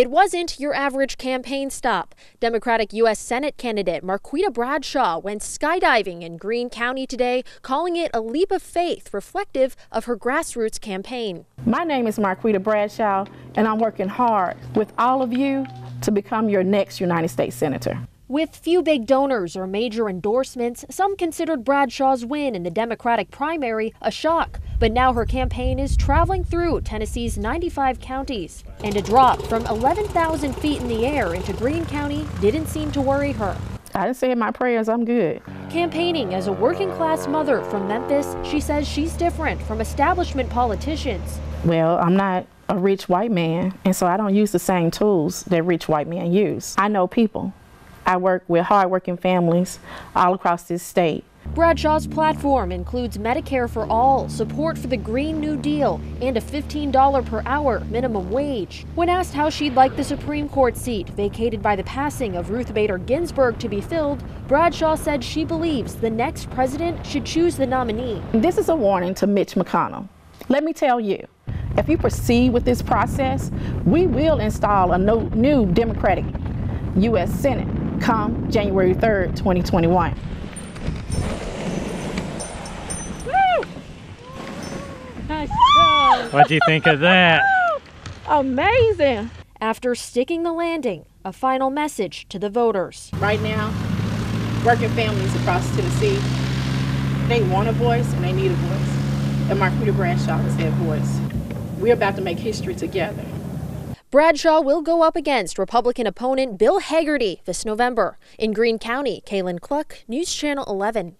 It wasn't your average campaign stop. Democratic U.S. Senate candidate Marquita Bradshaw went skydiving in Greene County today, calling it a leap of faith reflective of her grassroots campaign. My name is Marquita Bradshaw, and I'm working hard with all of you to become your next United States Senator. With few big donors or major endorsements, some considered Bradshaw's win in the Democratic primary a shock. But now her campaign is traveling through Tennessee's 95 counties. And a drop from 11,000 feet in the air into Greene County didn't seem to worry her. I didn't say my prayers, I'm good. Campaigning as a working class mother from Memphis, she says she's different from establishment politicians. Well, I'm not a rich white man, and so I don't use the same tools that rich white men use. I know people. I work with hardworking families all across this state. Bradshaw's platform includes Medicare for all, support for the Green New Deal, and a $15 per hour minimum wage. When asked how she'd like the Supreme Court seat vacated by the passing of Ruth Bader Ginsburg to be filled, Bradshaw said she believes the next president should choose the nominee. This is a warning to Mitch McConnell. Let me tell you, if you proceed with this process, we will install a new Democratic U.S. Senate come January 3rd, 2021. What do you think of that? Amazing. After sticking the landing, a final message to the voters. Right now, working families across Tennessee, they want a voice and they need a voice. And Mark Marquita Bradshaw is that voice. We're about to make history together. Bradshaw will go up against Republican opponent Bill Hagerty this November. In Greene County, Kaylin Cluck, News Channel 11.